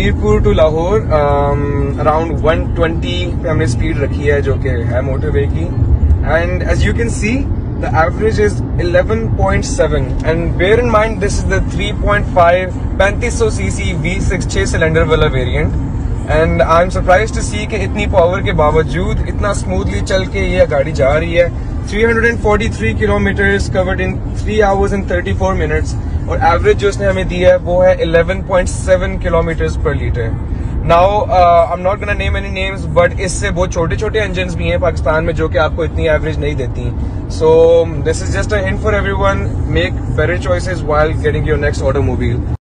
Mirpur to Lahore around 120 पे हमने speed रखी है, जो कि है मोटरवे की। And as you can see the average is 11.7 and bear in mind this is the 3.5 3500 CC V6 6 cylinder वाला variant and I am surprised to see कि इतनी पावर के बावजूद, इतना स्मूथली चल के ये गाड़ी जा रही है। 343 kilometre covered in 3 hours and 34 minutes और एवरेज जो इसने हमें दिया है, वो है 11.7 किलोमीटर पर litre now I am not gonna name any names but इससे बहुत छोटे छोटे इंजन भी हैं पाकिस्तान में जो कि आपको इतनी एवरेज नहीं देती. So this is just a hint for everyone make better is while getting your next automobile